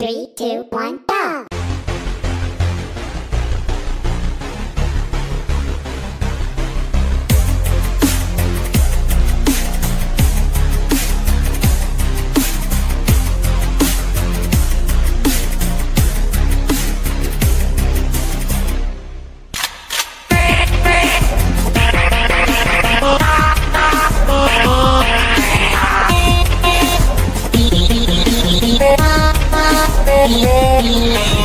Three, two, one, love you.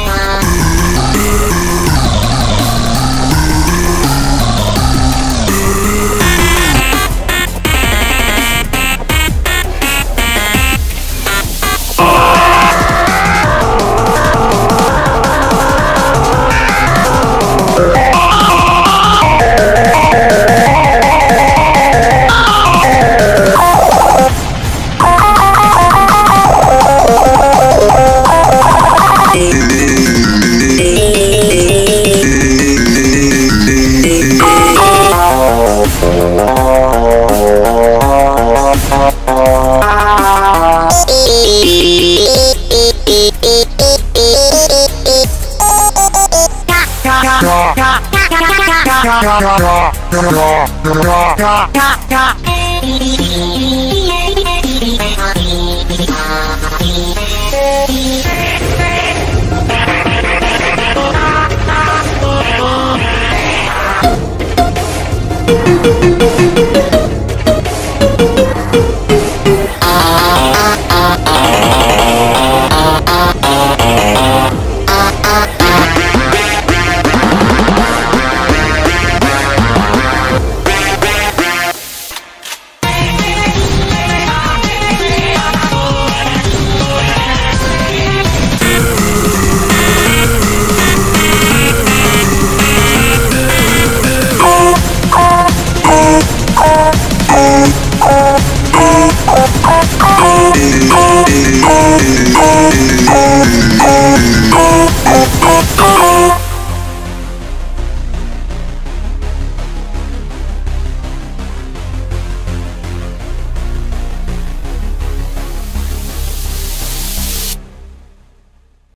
Yeah.